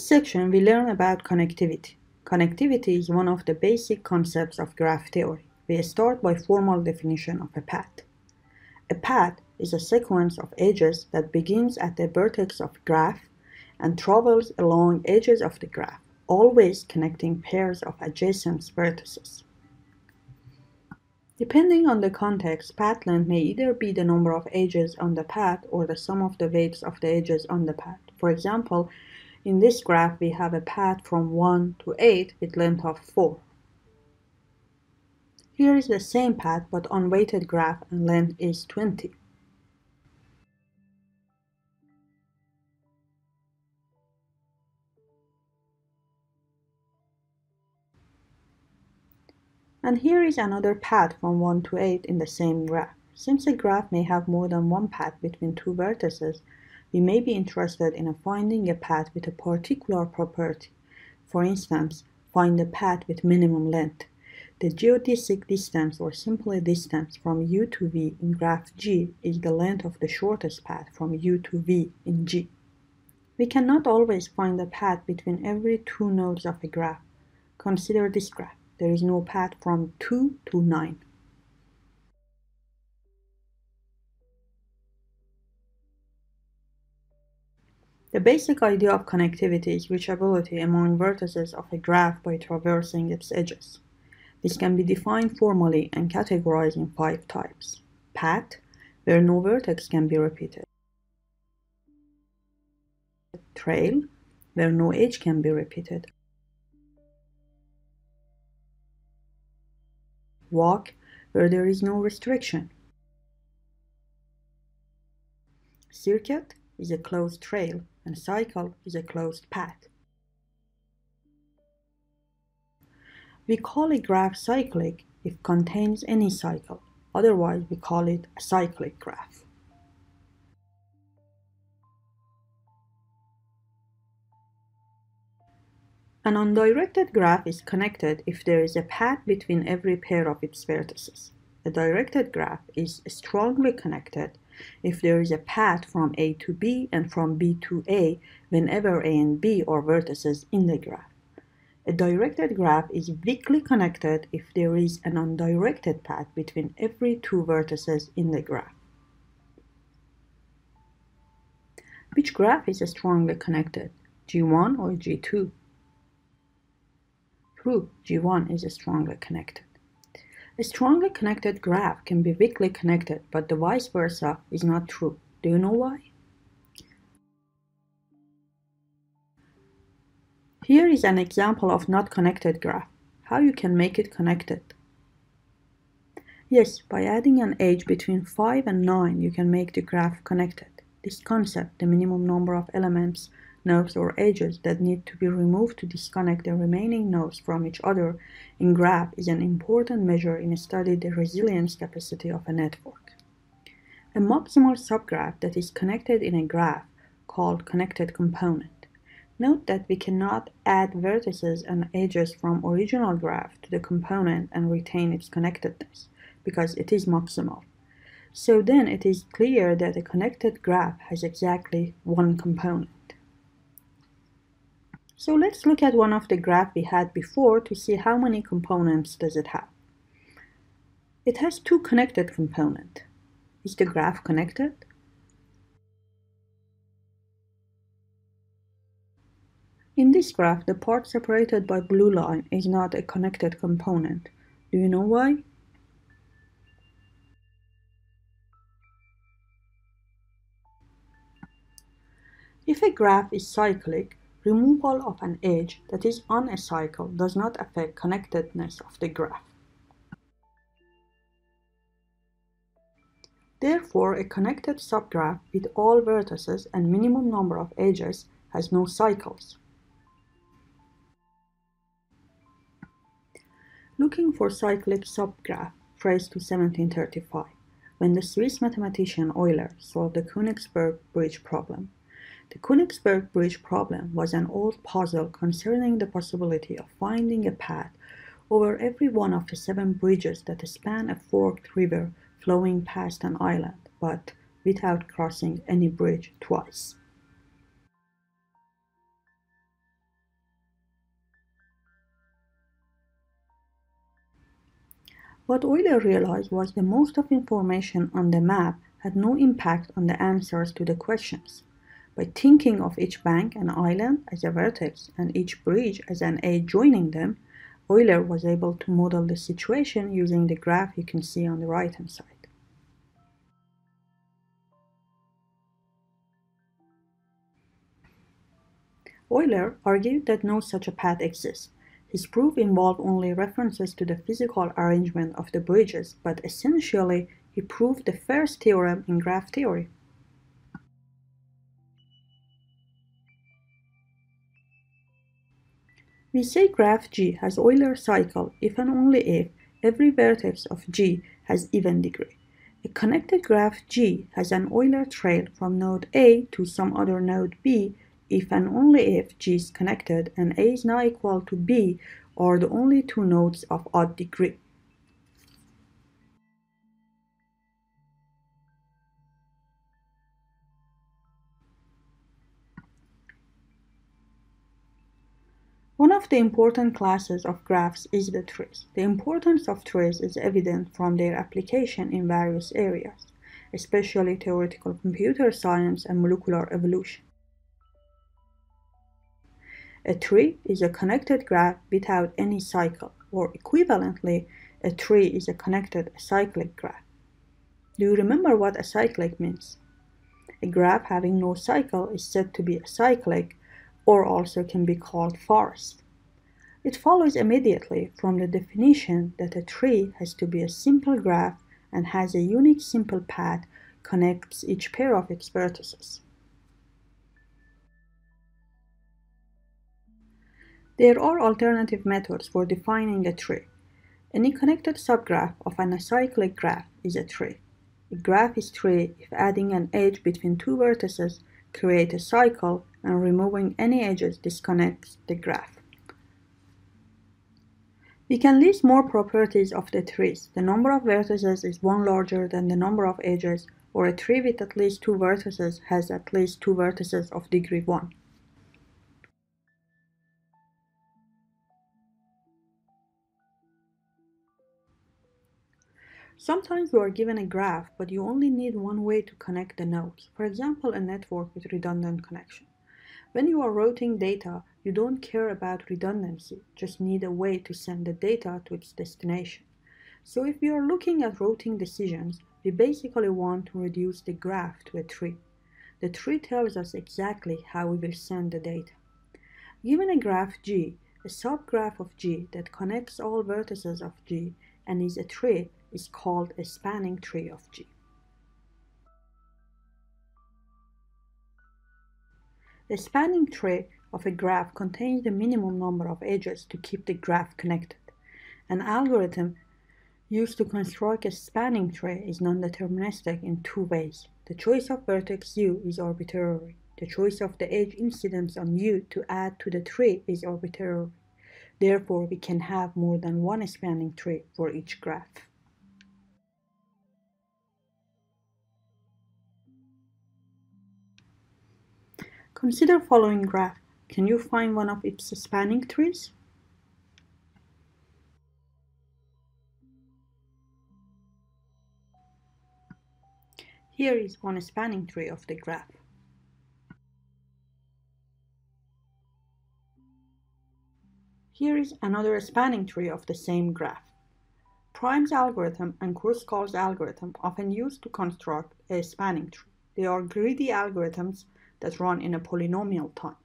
this section, we learn about connectivity. Connectivity is one of the basic concepts of graph theory. We start by formal definition of a path. A path is a sequence of edges that begins at the vertex of graph and travels along edges of the graph, always connecting pairs of adjacent vertices. Depending on the context, path length may either be the number of edges on the path or the sum of the weights of the edges on the path. For example, in this graph we have a path from 1 to 8 with length of 4. Here is the same path but unweighted graph and length is 20. And here is another path from 1 to 8 in the same graph. Since a graph may have more than one path between two vertices, we may be interested in finding a path with a particular property. For instance, find a path with minimum length. The geodesic distance or simply distance from U to V in graph G is the length of the shortest path from U to V in G. We cannot always find a path between every two nodes of a graph. Consider this graph there is no path from 2 to 9. The basic idea of connectivity is reachability among vertices of a graph by traversing its edges. This can be defined formally and categorized in five types. Path, where no vertex can be repeated. Trail, where no edge can be repeated. walk where there is no restriction. Circuit is a closed trail and cycle is a closed path. We call a graph cyclic if it contains any cycle, otherwise we call it acyclic graph. An undirected graph is connected if there is a path between every pair of its vertices. A directed graph is strongly connected if there is a path from A to B and from B to A whenever A and B are vertices in the graph. A directed graph is weakly connected if there is an undirected path between every two vertices in the graph. Which graph is strongly connected, G1 or G2? True, G1 is strongly connected. A strongly connected graph can be weakly connected, but the vice versa is not true. Do you know why? Here is an example of not connected graph. How you can make it connected? Yes, by adding an edge between 5 and 9, you can make the graph connected. This concept, the minimum number of elements nodes or edges that need to be removed to disconnect the remaining nodes from each other in graph is an important measure in studying the resilience capacity of a network. A maximal subgraph that is connected in a graph called connected component. Note that we cannot add vertices and edges from original graph to the component and retain its connectedness because it is maximal. So then it is clear that a connected graph has exactly one component. So let's look at one of the graph we had before to see how many components does it have. It has two connected components. Is the graph connected? In this graph, the part separated by blue line is not a connected component. Do you know why? If a graph is cyclic, Removal of an edge that is on a cycle does not affect connectedness of the graph. Therefore, a connected subgraph with all vertices and minimum number of edges has no cycles. Looking for cyclic subgraph traced to 1735, when the Swiss mathematician Euler solved the Königsberg bridge problem. The Königsberg Bridge problem was an old puzzle concerning the possibility of finding a path over every one of the seven bridges that span a forked river flowing past an island, but without crossing any bridge twice. What Euler realized was that most of information on the map had no impact on the answers to the questions. By thinking of each bank and island as a vertex and each bridge as an edge joining them, Euler was able to model the situation using the graph you can see on the right hand side. Euler argued that no such a path exists. His proof involved only references to the physical arrangement of the bridges, but essentially he proved the first theorem in graph theory. We say graph G has Euler cycle if and only if every vertex of G has even degree. A connected graph G has an Euler trail from node A to some other node B if and only if G is connected and A is not equal to B are the only two nodes of odd degree. Of the important classes of graphs is the trees. The importance of trees is evident from their application in various areas, especially theoretical computer science and molecular evolution. A tree is a connected graph without any cycle, or equivalently, a tree is a connected cyclic graph. Do you remember what acyclic means? A graph having no cycle is said to be acyclic or also can be called forest. It follows immediately from the definition that a tree has to be a simple graph and has a unique simple path connects each pair of its vertices. There are alternative methods for defining a tree. Any connected subgraph of an acyclic graph is a tree. A graph is tree if adding an edge between two vertices creates a cycle and removing any edges disconnects the graph. We can list more properties of the trees. The number of vertices is one larger than the number of edges, or a tree with at least two vertices has at least two vertices of degree 1. Sometimes you are given a graph, but you only need one way to connect the nodes. For example, a network with redundant connection. When you are routing data, you don't care about redundancy, just need a way to send the data to its destination. So if we are looking at routing decisions, we basically want to reduce the graph to a tree. The tree tells us exactly how we will send the data. Given a graph G, a subgraph of G that connects all vertices of G and is a tree, is called a spanning tree of G. The spanning tree of a graph contains the minimum number of edges to keep the graph connected. An algorithm used to construct a spanning tree is non-deterministic in two ways. The choice of vertex u is arbitrary. The choice of the edge incidence on u to add to the tree is arbitrary. Therefore, we can have more than one spanning tree for each graph. Consider following graph. Can you find one of its spanning trees? Here is one spanning tree of the graph. Here is another spanning tree of the same graph. Prim's algorithm and Kruskal's algorithm often used to construct a spanning tree. They are greedy algorithms that run in a polynomial time.